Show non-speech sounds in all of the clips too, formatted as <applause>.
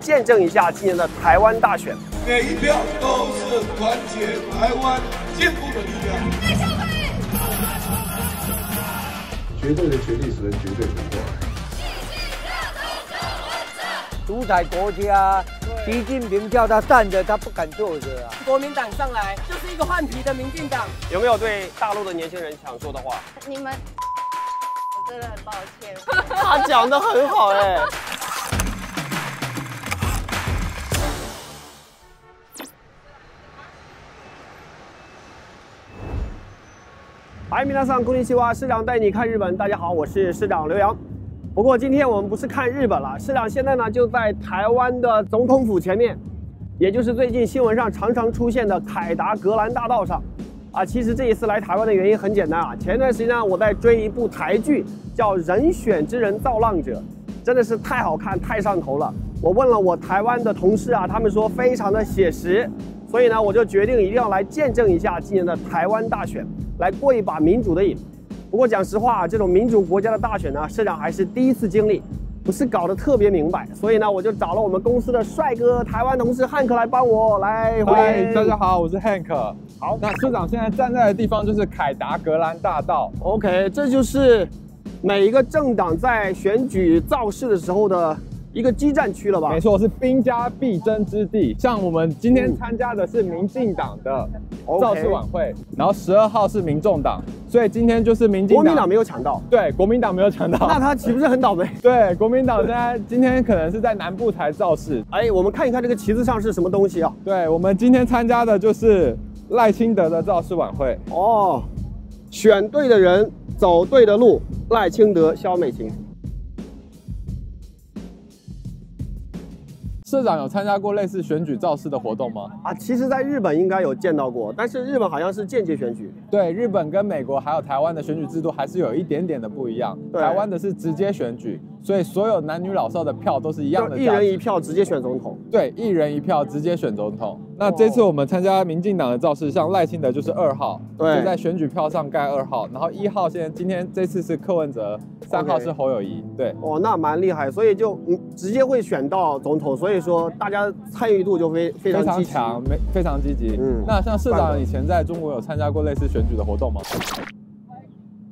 见证一下今年的台湾大选。每一票都是团结台湾进步的力量。绝对的权利使人绝对不过。独裁国家，习近平叫他站着，他不敢坐着啊。国民党上来就是一个换皮的民进党。有没有对大陆的年轻人想说的话？你们，我真的很抱歉。<laughs> 他讲的很好哎。嗨，皆さんこんにちは，市长带你看日本。大家好，我是市长刘洋。不过今天我们不是看日本了，市长现在呢就在台湾的总统府前面，也就是最近新闻上常常出现的凯达格兰大道上。啊，其实这一次来台湾的原因很简单啊，前段时间呢我在追一部台剧，叫《人选之人造浪者》，真的是太好看、太上头了。我问了我台湾的同事啊，他们说非常的写实， 所以呢我就决定一定要来见证一下今年的台湾大选，来过一把民主的瘾。不过讲实话，这种民主国家的大选呢，社长还是第一次经历，不是搞得特别明白，所以呢，我就找了我们公司的帅哥台湾同事汉克来帮我来。嗨，大家好，我是汉克。好，那社长现在站在的地方就是凯达格兰大道。OK，这就是每一个政党在选举造势的时候的。一个激战区了吧？没错，是兵家必争之地。像我们今天参加的是民进党的造势晚会，然后十二号是民众党，所以今天就是民进国民党没有抢到。对，国民党没有抢到，那他岂不是很倒霉？<laughs> 对，国民党现在今天可能是在南部才造势。哎，我们看一看这个旗子上是什么东西啊？对，我们今天参加的就是赖清德的造势晚会。哦，选对的人，走对的路，赖清德、萧美琴。社长有参加过类似选举造势的活动吗？啊，其实，在日本应该有见到过，但是日本好像是间接选举。对，日本跟美国还有台湾的选举制度还是有一点点的不一样。台湾的是直接选举。所以所有男女老少的票都是一样的，一人一票直接选总统。对，一人一票直接选总统。那这次我们参加民进党的造势，像赖清德就是二号，对，就在选举票上盖二号。然后一号现在今天这次是柯文哲，三号是侯友谊。对，哦，那蛮厉害，所以就嗯直接会选到总统，所以说大家参与度就非非常强，没非常积极。嗯，那像社长以前在中国有参加过类似选举的活动吗？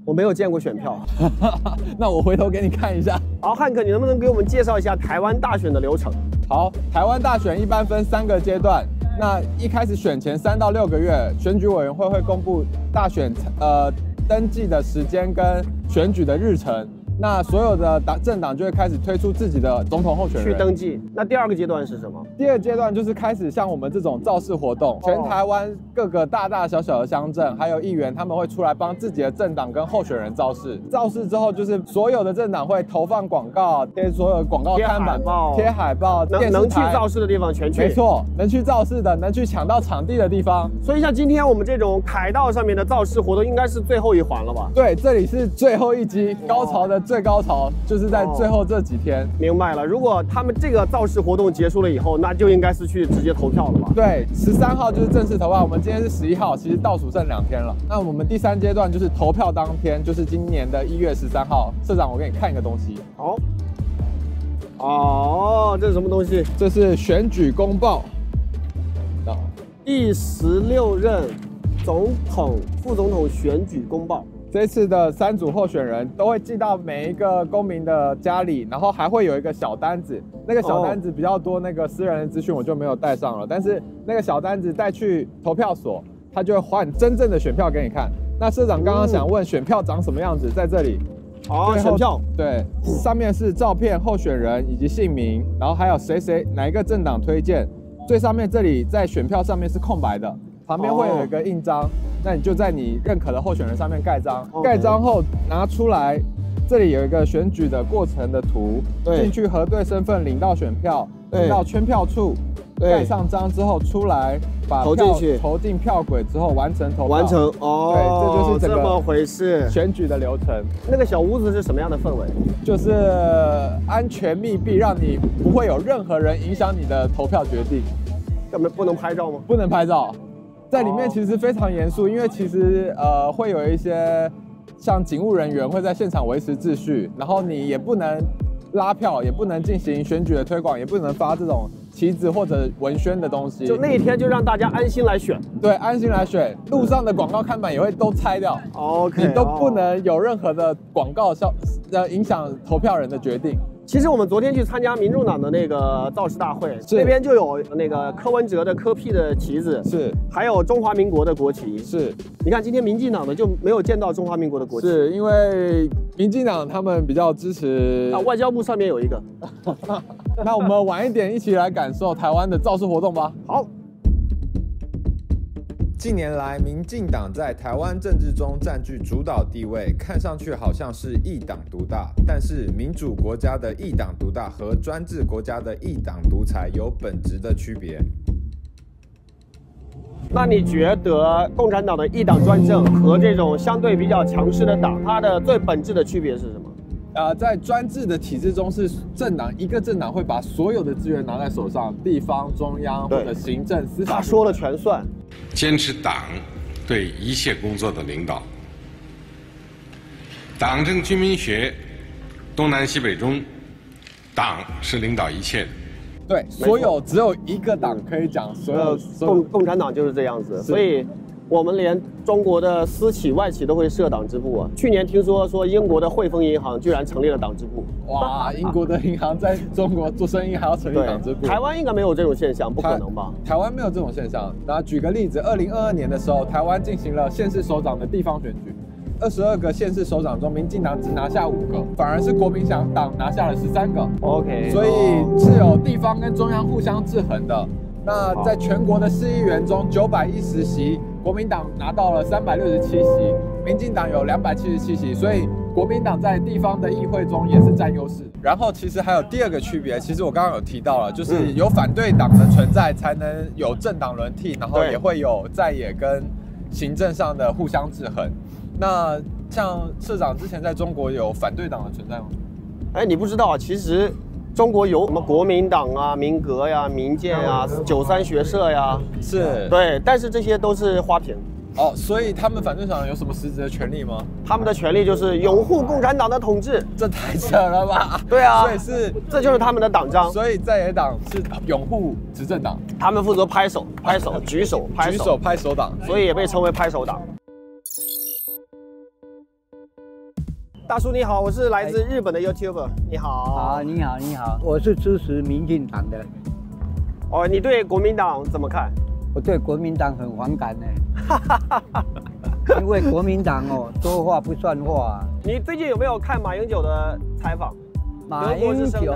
我没有见过选票，<laughs> 那我回头给你看一下。好，汉克，你能不能给我们介绍一下台湾大选的流程？好，台湾大选一般分三个阶段。那一开始选前三到六个月，选举委员会会公布大选呃登记的时间跟选举的日程。那所有的党政党就会开始推出自己的总统候选人去登记。那第二个阶段是什么？第二阶段就是开始像我们这种造势活动，全台湾各个大大小小的乡镇还有议员，他们会出来帮自己的政党跟候选人造势。造势之后，就是所有的政党会投放广告，贴所有广告看板、贴海报，能能去造势的地方全去。没错，能去造势的，能去抢到场地的地方。所以像今天我们这种凯道上面的造势活动，应该是最后一环了吧？对，这里是最后一击，高潮的。最高潮就是在最后这几天，明白了。如果他们这个造势活动结束了以后，那就应该是去直接投票了吧？对，十三号就是正式投票。我们今天是十一号，其实倒数剩两天了。那我们第三阶段就是投票当天，就是今年的一月十三号。社长，我给你看一个东西。好。哦，这是什么东西？这是选举公报。第十六任总统、副总统选举公报。这次的三组候选人都会寄到每一个公民的家里，然后还会有一个小单子。那个小单子比较多，那个私人的资讯我就没有带上了。但是那个小单子带去投票所，他就会换真正的选票给你看。那社长刚刚想问选票长什么样子，在这里。哦，选票对，上面是照片、候选人以及姓名，然后还有谁谁哪一个政党推荐。最上面这里在选票上面是空白的，旁边会有一个印章。那你就在你认可的候选人上面盖章，盖章后拿出来，这里有一个选举的过程的图，进去核对身份，领到选票，领到圈票处，盖上章之后出来，把投进去，投进票轨之后完成投，完成哦，对，这就是这么回事，选举的流程。那个小屋子是什么样的氛围？就是安全密闭，让你不会有任何人影响你的投票决定。根本不能拍照吗？不能拍照。在里面其实非常严肃，因为其实呃会有一些像警务人员会在现场维持秩序，然后你也不能拉票，也不能进行选举的推广，也不能发这种旗子或者文宣的东西。就那一天就让大家安心来选。对，安心来选，路上的广告看板也会都拆掉。OK，你都不哦能有任何的广告效呃影响投票人的决定。其实我们昨天去参加民众党的那个造势大会，那边就有那个柯文哲的柯 P 的旗子，是还有中华民国的国旗。是你看今天民进党的就没有见到中华民国的国旗。是，因为民进党他们比较支持啊，外交部上面有一个。<laughs> 那我们晚一点一起来感受台湾的造势活动吧。好，近年来，民进党在台湾政治中占据主导地位，看上去好像是一党独大，但是民主国家的一党独大和专制国家的一党独裁有本质的区别。那你觉得共产党的一党专政和这种相对比较强势的党，它的最本质的区别是什么？呃，在专制的体制中，是政党一个政党会把所有的资源拿在手上，地方、中央或者行政、司法他说了全算。坚持党对一切工作的领导，党政军民学，东南西北中，党是领导一切的。对，所有只有一个党可以讲所有呃，所有共共产党就是这样子，所以我们连中国的私企、外企都会设党支部啊。去年听说说英国的汇丰银行居然成立了党支部，哇，<laughs> 英国的银行在中国做生意还要成立党支部，台湾应该没有这种现象，不可能吧？台湾没有这种现象。那举个例子，二零二二年的时候，台湾进行了县市首长的地方选举，二十二个县市首长中，民进党只拿下五个，反而是国民党拿下了十三个。OK，所以是有地方跟中央互相制衡的。那在全国的市议员中，九百一十席，国民党拿到了三百六十七席，民进党有两百七十七席，所以国民党在地方的议会中也是占优势。然后其实还有第二个区别，其实我刚刚有提到了，就是有反对党的存在，才能有政党轮替，然后也会有在野跟行政上的互相制衡。那像社长之前在中国有反对党的存在吗？哎，你不知道啊，其实中国有什么国民党啊、民革呀、民建呀、九三学社呀，是对，但是这些都是花瓶。哦，所以他们反对党有什么实质的权利吗？他们的权利就是拥护共产党的统治，这太扯了吧！对啊所以是，这就是他们的党章。所以在野党是拥护执政党，他们负责拍手、拍手、举手、拍手，举手拍手党。所以也被称为拍手党。大叔你好，我是来自日本的 YouTuber，你好。好，你好，你好，我是支持民进党的，哦，你对国民党怎么看？我对国民党很反感呢，<laughs> 因为国民党哦说话不算话、啊。你最近有没有看马英九的采访？马英九，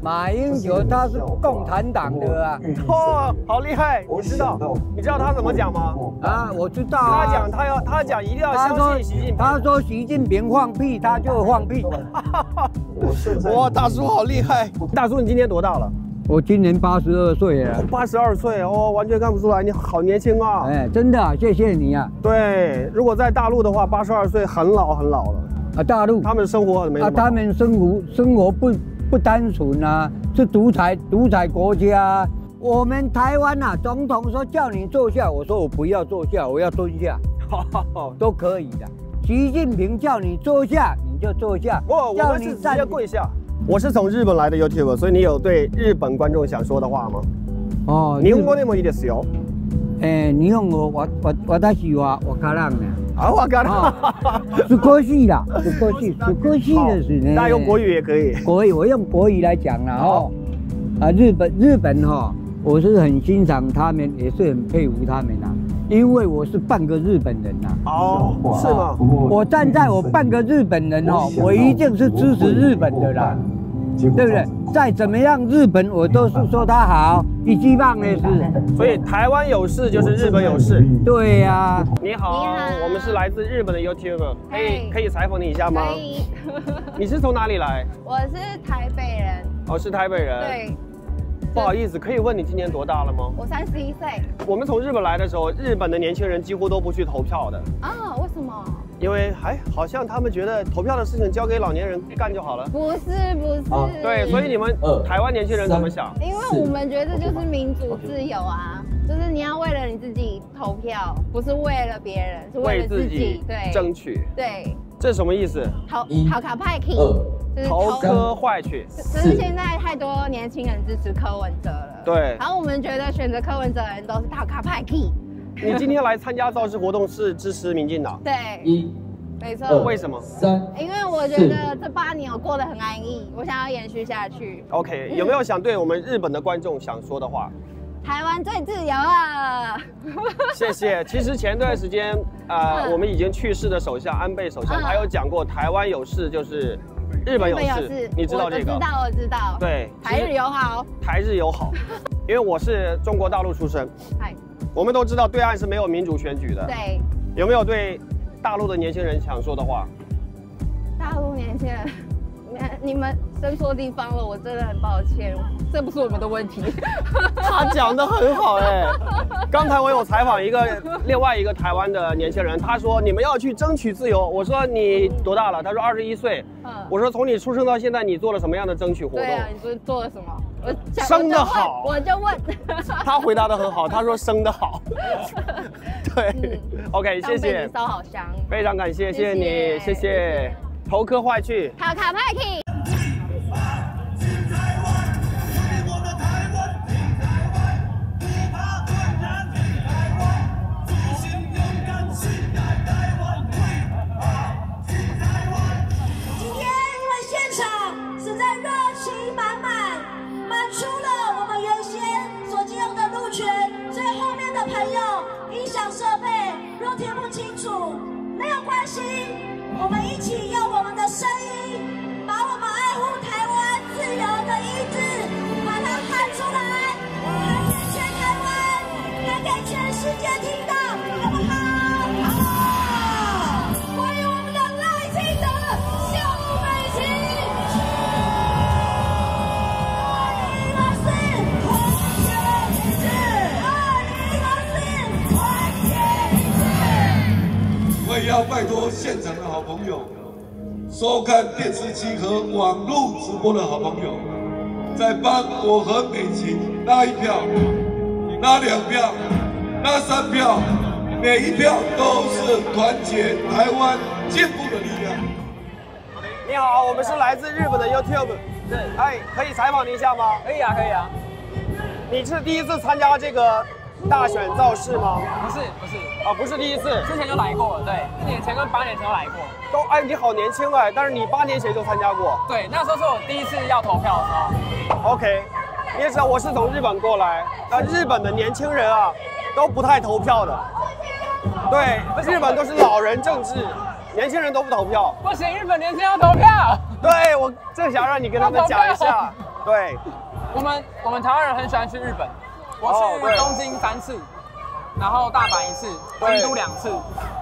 马英九他是共产党的啊，哦，好厉害！我知道你知道他怎么讲吗？啊，我知道啊。他讲他要他讲一定要相信习近平。他说习近平放屁，他就放屁。<laughs> 哇，大叔好厉害！大叔，你今年多大了？我今年八十二岁了，八十二岁哦，完全看不出来，你好年轻啊！哎，真的啊、谢谢你啊。对，如果在大陆的话，八十二岁很老很老了。啊，大陆他们生活很没什啊，么。他们生活生活不不单纯啊，是独裁独裁国家啊。我们台湾啊，总统说叫你坐下，我说我不要坐下，我要蹲下，<laughs> 都可以的。习近平叫你坐下，你就坐下；不，我叫们是直接你站跪下。我是从日本来的 YouTube，所以你有对日本观众想说的话吗？哦日本でもいいですよ。えー日本語わわ私はわからんね。 啊，我干了。少しだ，少し少しですね。那用国语也可以。国语，我用国语来讲了哦。啊，日本日本哈、我是很欣赏他们，也是很佩服他们呐、因为我是半个日本人呐、哦，是吗？我站在我半个日本人哦，我一定是支持日本的啦， 对不对？再怎么样，日本我都是说他好，一级棒的是。所以台湾有事就是日本有事。对呀、你好，你好我们是来自日本的 YouTuber，可以可以采访你一下吗？可以，<laughs> 你是从哪里来？我是台北人，哦，是台北人。，对，不好意思，可以问你今年多大了吗？我三十一岁。我们从日本来的时候，日本的年轻人几乎都不去投票的，啊，为什么？因为还好像他们觉得投票的事情交给老年人干就好了。不是不是，对，所以你们台湾年轻人怎么想？因为我们觉得这就是民主自由啊，就是你要为了你自己投票，不是为了别人，是为为了自自己对，争取，对，这是什么意思？好好卡派克，就是投科坏去。只是现在太多年轻人支持柯文哲了。对然后我们觉得选择柯文哲的人都是大卡派 key。你今天来参加造势活动是支持民进党，对，一、没错。为什么三，因为我觉得这八年我过得很安逸，我想要延续下去。？OK，有没有想对我们日本的观众想说的话？台湾最自由啊。<laughs> 谢谢。其实前段时间，呃，嗯我们已经去世的首相安倍首相，嗯他有讲过，台湾有事就是日本有事，你知道这个？我知道，我知道。对，台日友好。台日友好，因为我是中国大陆出生，嗨，我们都知道对岸是没有民主选举的。对，有没有对大陆的年轻人想说的话？大陆年轻人，你你们生错地方了，我真的很抱歉，这不是我们的问题。<laughs> 他讲的很好哎、刚才我有采访一个另外一个台湾的年轻人，他说你们要去争取自由。我说你多大了？他说二十一岁。嗯我说从你出生到现在，你做了什么样的争取活动？对啊，你不是做了什么？我生的好我就问。<laughs> 他回答的很好，他说生的好。<laughs> 对、o k 谢谢。非常感谢，谢谢你，谢谢。头磕坏去，卡卡派 key。谁收看电视机和网络直播的好朋友，再帮我和美琴拉一票，拉两票，拉三票，每一票都是团结台湾进步的力量。你好，我们是来自日本的 YouTube。对，哎，可以采访你一下吗？可以啊，可以啊。你是第一次参加这个大选造势吗？不是不是，啊，不是第一次，之前就来过了，对，四年前跟八年前都来过。都哎，你好年轻哎，但是你八年前就参加过。对，那时候是我第一次要投票的时候。OK，你也知道我是从日本过来，那日本的年轻人啊都不太投票的。对，日本都是老人政治，年轻人都不投票。不行，日本年轻人要投票。对我正想让你跟他们讲一下。对，我们我们台湾人很喜欢去日本，我去东京三次，然后大阪一次，京都两次，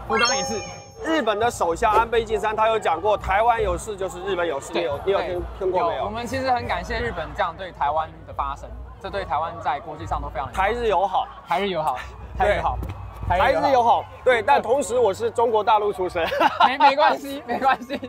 福冈一次。日本的首相安倍晋三他有讲过，台湾有事就是日本有事，你有你有听听过没有？我们其实很感谢日本这样对台湾的发声，这对台湾在国际上都非常台日友好，台日友好，台日友好，台日友好。对，但同时我是中国大陆出身，没 <laughs> 没关系，没关系。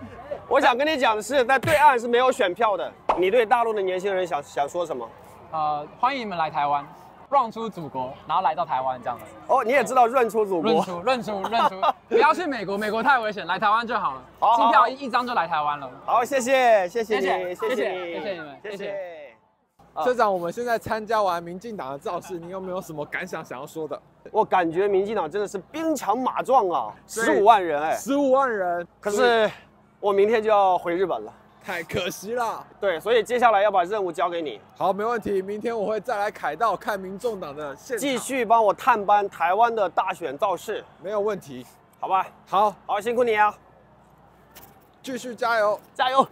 我想跟你讲的是，在对岸是没有选票的。你对大陆的年轻人想想说什么？呃，欢迎你们来台湾，让出祖国，然后来到台湾这样子。哦，你也知道润出祖国，论出认出认出，不要去美国，美国太危险，来台湾就好了。好好机票一一张就来台湾了。好，谢谢，谢谢你，谢谢谢谢你，谢谢谢谢你们谢谢谢谢。社长，我们现在参加完民进党的造势，你有没有什么感想想要说的？我感觉民进党真的是兵强马壮啊，对十五万人哎，十五万人，可是我明天就要回日本了。太可惜了。<laughs> 对，所以接下来要把任务交给你，好，没问题，明天我会再来凯道看民众党的现场，继续帮我探班台湾的大选造势，没有问题。好吧？好，好，辛苦你啊，继续加油。加油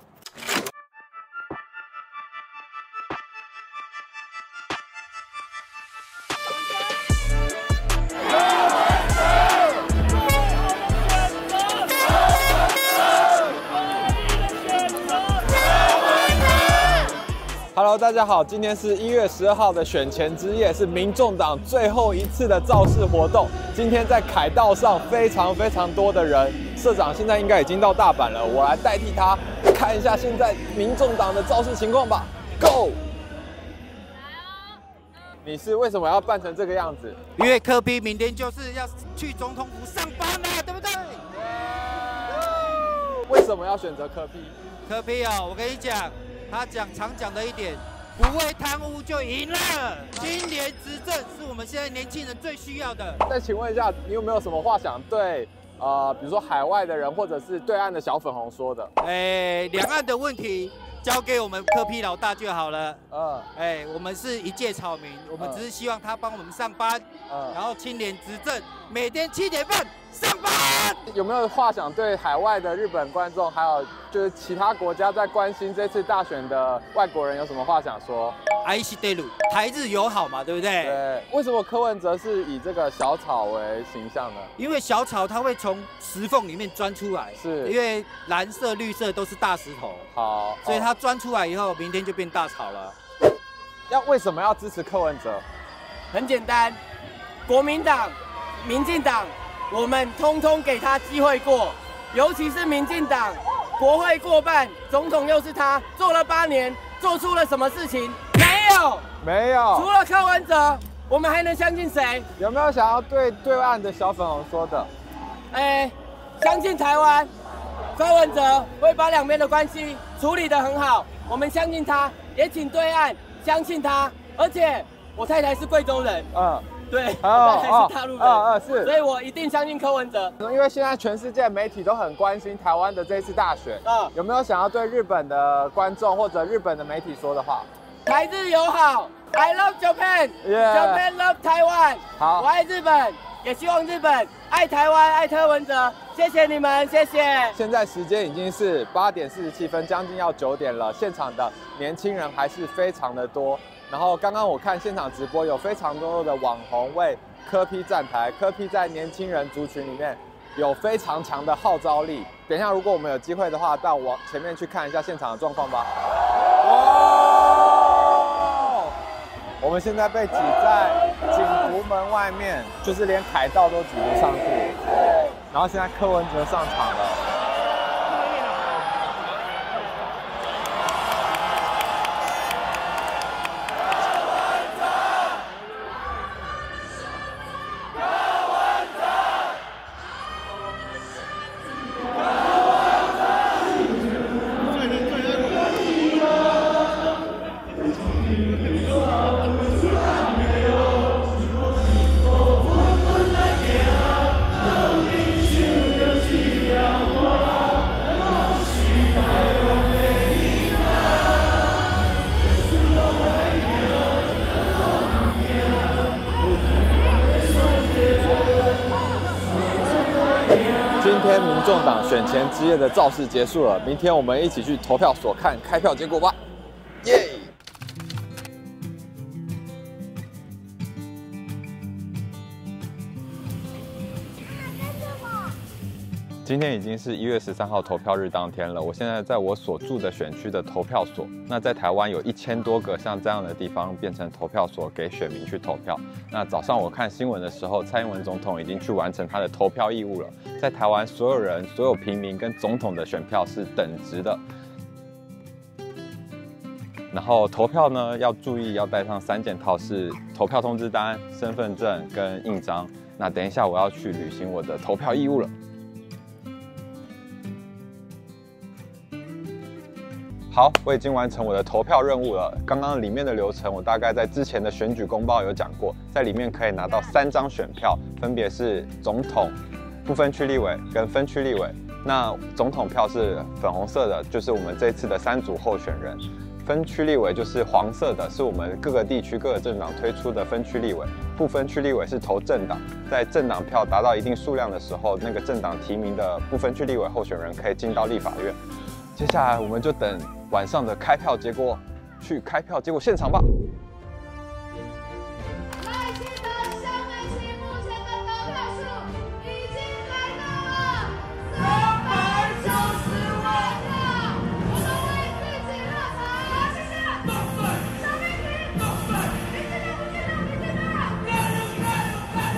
！Hello，大家好，今天是一月十二号的选前之夜，是民众党最后一次的造势活动。今天在凯道上非常非常多的人，社长现在应该已经到大阪了，我来代替他看一下现在民众党的造势情况吧。Go！你是为什么要扮成这个样子？因为科比明天就是要去总统府上班了，对不对？为什么要选择科比？科比哦，我跟你讲，他讲常讲的一点，不会贪污就赢了。青年执政是我们现在年轻人最需要的。再请问一下，你有没有什么话想对呃，比如说海外的人或者是对岸的小粉红说的？哎，两岸的问题交给我们柯批老大就好了。嗯，哎，我们是一介草民，我们只是希望他帮我们上班，嗯，然后青年执政，每天七点半上班。有没有话想对海外的日本观众，还有就是其他国家在关心这次大选的外国人有什么话想说？爱惜对路，台日友好嘛，对不对？对。为什么柯文哲是以这个小草为形象呢？因为小草它会从石缝里面钻出来，是因为蓝色、绿色都是大石头，好，所以它钻出来以后，明天就变大草了。要为什么要支持柯文哲？很简单，国民党、民进党，我们通通给他机会过，尤其是民进党，国会过半，总统又是他，做了八年，做出了什么事情？没有，没有。除了柯文哲，我们还能相信谁？有没有想要对对岸的小粉红说的？哎，相信台湾，柯文哲会把两边的关系处理得很好，我们相信他，也请对岸相信他。而且我太太是贵州人，嗯，对，哦我太太是大陆人，嗯嗯是，所以我一定相信柯文哲。因为现在全世界媒体都很关心台湾的这次大选，嗯，有没有想要对日本的观众或者日本的媒体说的话？台日友好，I love Japan，Japan love Taiwan。好，我爱日本，也希望日本爱台湾，爱柯文哲。谢谢你们，谢谢。现在时间已经是八点四十七分，将近要九点了。现场的年轻人还是非常的多。然后刚刚我看现场直播，有非常多的网红为科批站台。科批在年轻人族群里面有非常强的号召力。等一下，如果我们有机会的话，到我前面去看一下现场的状况吧。哦！我们现在被挤在景福门外面，就是连凯道都挤不上去。然后现在柯文哲上场了。夜的造势结束了，明天我们一起去投票所看开票结果吧，今天已经是一月十三号投票日当天了，我现在在我所住的选区的投票所。那在台湾有一千多个像这样的地方变成投票所，给选民去投票。那早上我看新闻的时候，蔡英文总统已经去完成他的投票义务了。在台湾，所有人、所有平民跟总统的选票是等值的。然后投票呢，要注意要带上三件套，是投票通知单、身份证跟印章。那等一下我要去履行我的投票义务了。好，我已经完成我的投票任务了。刚刚里面的流程，我大概在之前的选举公报有讲过，在里面可以拿到三张选票，分别是总统、不分区立委跟分区立委。那总统票是粉红色的，就是我们这次的三组候选人；分区立委就是黄色的，是我们各个地区各个政党推出的分区立委；不分区立委是投政党，在政党票达到一定数量的时候，那个政党提名的不分区立委候选人可以进到立法院。接下来我们就等晚上的开票结果，去开票结果现场吧。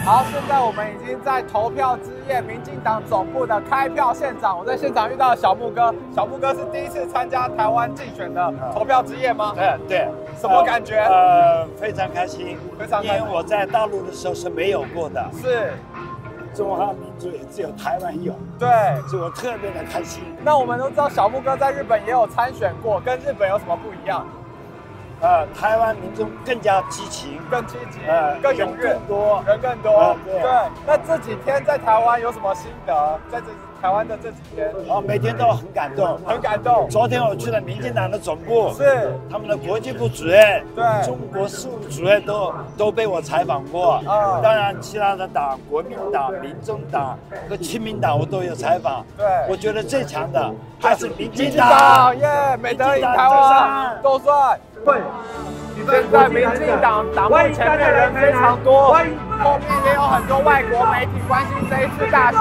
好，现在我们已经在投票之夜，民进党总部的开票现场。我在现场遇到小木哥，小木哥是第一次参加台湾竞选的投票之夜吗？对对，什么感觉？呃，非常开心，非常开心因为我在大陆的时候是没有过的。是，中华民族也只有台湾有，对，所以我特别的开心。那我们都知道小木哥在日本也有参选过，跟日本有什么不一样？呃，台湾民众更加激情，更积极，呃，更踊跃，更多，人更多。呃对对，那这几天在台湾有什么心得？在这台湾的这几天，哦，每天都很感动，很感动。昨天我去了民进党的总部，是他们的国际部主任，对，中国事务主任都都被我采访过。啊当然其他的党，国民党、民众党和亲民党我都有采访。对，我觉得最强的还是民进党党，耶，美德赢台湾，都算。对，现在民进党党部前面人非常多，后面也有很多外国媒体关心这一次大选。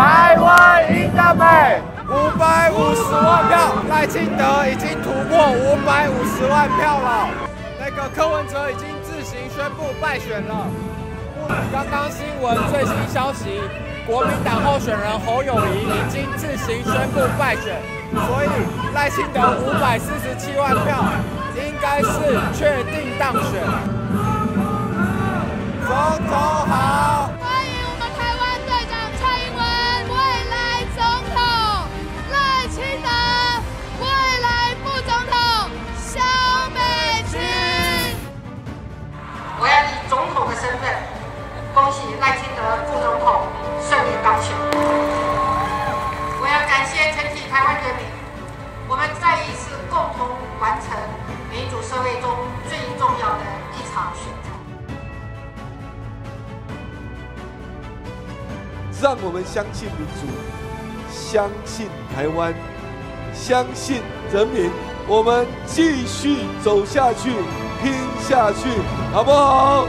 台湾赢得美，五百五十万票，赖清德已经突破五百五十万票了。那个柯文哲已经自行宣布败选了。刚刚新闻最新消息，国民党候选人侯友谊已经自行宣布败选，所以赖清德五百四十七万票应该是确定当选。总统好。身份，恭喜赖清德副总统顺利当选。我要感谢全体台湾人民，我们再一次共同完成民主社会中最重要的一场选战。让我们相信民主，相信台湾，相信人民，我们继续走下去，拼下去，好不好？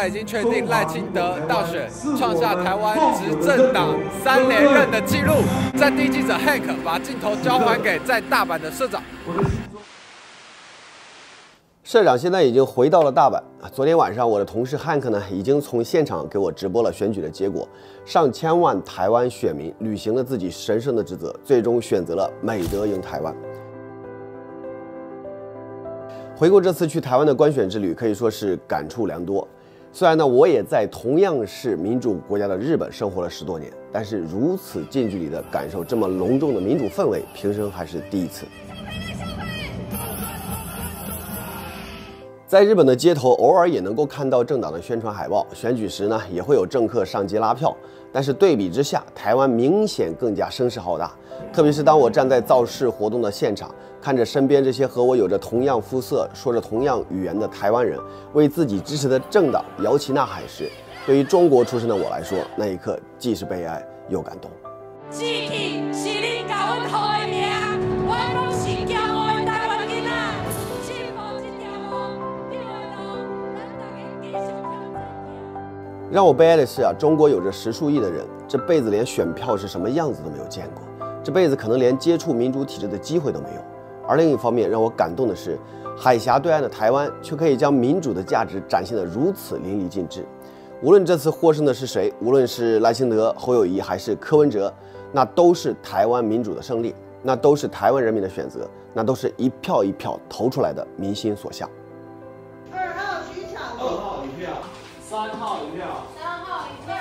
在已经确定赖清德当选，创下台湾执政党三连任的记录。在地记者 Hank 把镜头交还给在大阪的社长。社长现在已经回到了大阪。昨天晚上，我的同事汉克呢，已经从现场给我直播了选举的结果。上千万台湾选民履行了自己神圣的职责，最终选择了美德赢台湾。回顾这次去台湾的观选之旅，可以说是感触良多。虽然呢，我也在同样是民主国家的日本生活了十多年，但是如此近距离的感受这么隆重的民主氛围，平生还是第一次。在日本的街头，偶尔也能够看到政党的宣传海报，选举时呢，也会有政客上街拉票。但是对比之下，台湾明显更加声势浩大。特别是当我站在造势活动的现场，看着身边这些和我有着同样肤色、说着同样语言的台湾人为自己支持的政党摇旗呐喊时，对于中国出身的我来说，那一刻既是悲哀又感动。志气是恁甲阮好的命，我拢是骄傲的台湾囡仔。幸福这条路，对的路，咱大家继续挑战。让我悲哀的是啊，中国有着十数亿的人，这辈子连选票是什么样子都没有见过，这辈子可能连接触民主体制的机会都没有。而另一方面，让我感动的是，海峡对岸的台湾却可以将民主的价值展现得如此淋漓尽致。无论这次获胜的是谁，无论是赖清德、侯友谊还是柯文哲，那都是台湾民主的胜利，那都是台湾人民的选择，那都是一票一票投出来的民心所向。二号取巧，二号一票，三号一票，三号一票。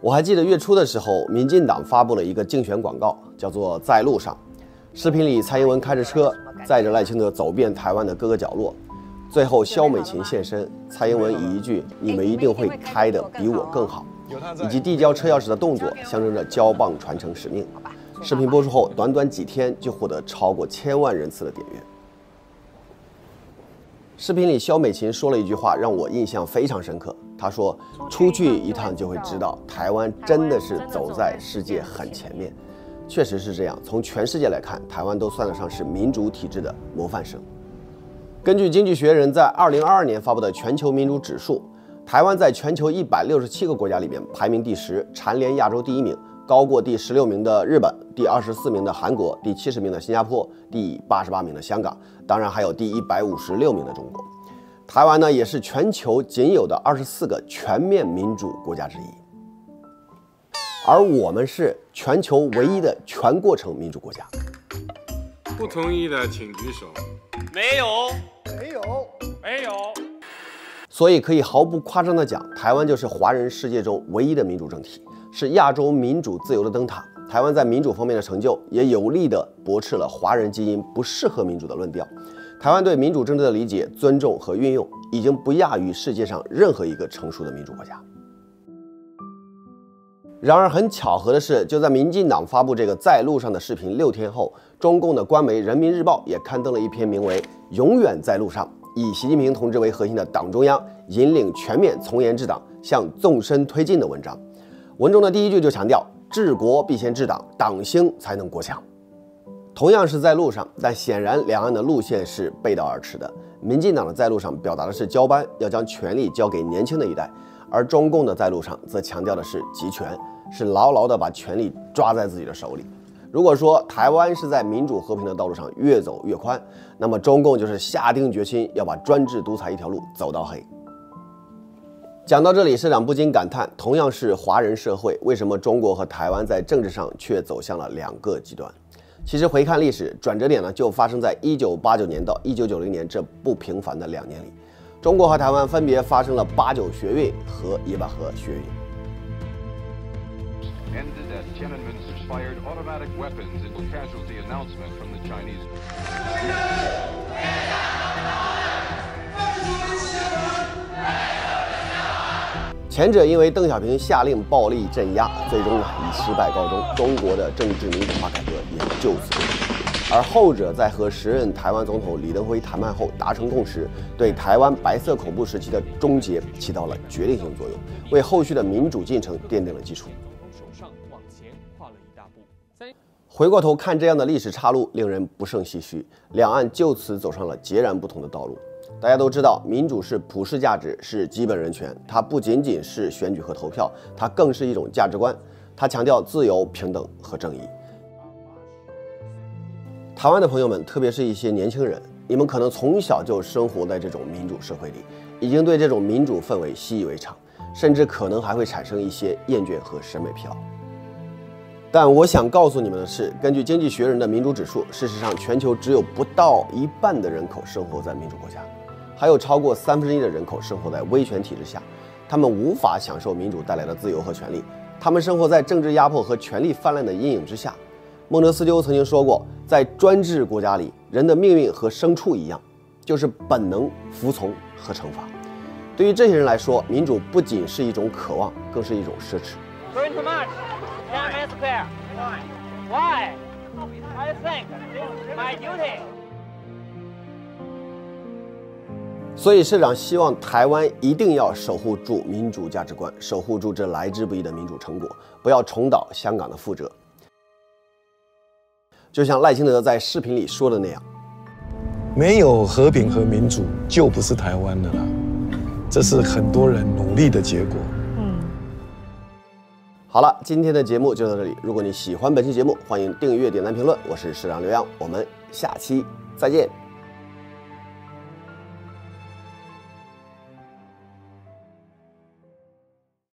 我还记得月初的时候，民进党发布了一个竞选广告，叫做“在路上”。视频里，蔡英文开着车载着赖清德走遍台湾的各个角落，最后肖美琴现身，蔡英文以一句“你们一定会开的比我更好”，以及递交车钥匙的动作，象征着交棒传承使命。视频播出后，短短几天就获得超过千万人次的点阅。视频里，肖美琴说了一句话，让我印象非常深刻。她说：“出去一趟就会知道，台湾真的是走在世界很前面。”确实是这样。从全世界来看，台湾都算得上是民主体制的模范生。根据《经济学人》在2022年发布的全球民主指数，台湾在全球167个国家里面排名第十，蝉联亚洲第一名，高过第十六名的日本、第二十四名的韩国、第七十名的新加坡、第八十八名的香港，当然还有第一百五十六名的中国。台湾呢，也是全球仅有的二十四个全面民主国家之一，而我们是全球唯一的全过程民主国家。不同意的请举手。没有，没有，没有。所以可以毫不夸张地讲，台湾就是华人世界中唯一的民主政体，是亚洲民主自由的灯塔。台湾在民主方面的成就，也有力地驳斥了华人基因不适合民主的论调。台湾对民主政治的理解、尊重和运用，已经不亚于世界上任何一个成熟的民主国家。然而，很巧合的是，就在民进党发布这个在路上的视频六天后，中共的官媒《人民日报》也刊登了一篇名为《永远在路上》，以习近平同志为核心的党中央引领全面从严治党向纵深推进的文章。文中的第一句就强调：治国必先治党，党兴才能国强。同样是在路上，但显然两岸的路线是背道而驰的。民进党的在路上表达的是交班，要将权力交给年轻的一代；而中共的在路上则强调的是集权，是牢牢地把权力抓在自己的手里。如果说台湾是在民主和平的道路上越走越宽，那么中共就是下定决心要把专制独裁一条路走到黑。讲到这里，社长不禁感叹：同样是华人社会，为什么中国和台湾在政治上却走向了两个极端？其实回看历史，转折点呢就发生在一九八九年到一九九零年这不平凡的两年里，中国和台湾分别发生了八九学运和一百合学运。前者因为邓小平下令暴力镇压最终呢以失败告终。中国的政治民主化改革也就此结束而后者在和时任台湾总统李登辉谈判后达成共识，对台湾白色恐怖时期的终结起到了决定性作用，为后续的民主进程奠定了基础。回过头看这样的历史岔路，令人不胜唏嘘。两岸就此走上了截然不同的道路。大家都知道，民主是普世价值，是基本人权。它不仅仅是选举和投票，它更是一种价值观。它强调自由、平等和正义。台湾的朋友们，特别是一些年轻人，你们可能从小就生活在这种民主社会里，已经对这种民主氛围习以为常，甚至可能还会产生一些厌倦和审美疲劳。但我想告诉你们的是，根据《经济学人》的民主指数，事实上全球只有不到一半的人口生活在民主国家，还有超过三分之一的人口生活在威权体制下，他们无法享受民主带来的自由和权利，他们生活在政治压迫和权力泛滥的阴影之下。孟德斯鸠曾经说过，在专制国家里，人的命运和牲畜一样，就是本能、服从和惩罚。对于这些人来说，民主不仅是一种渴望，更是一种奢侈。所以，社长希望台湾一定要守护住民主价值观，守护住这来之不易的民主成果，不要重蹈香港的覆辙。就像赖清德在视频里说的那样，没有和平和民主，就不是台湾的了。这是很多人努力的结果。好了，今天的节目就到这里。如果你喜欢本期节目，欢迎订阅、点赞、评论。我是市长刘洋，我们下期再见。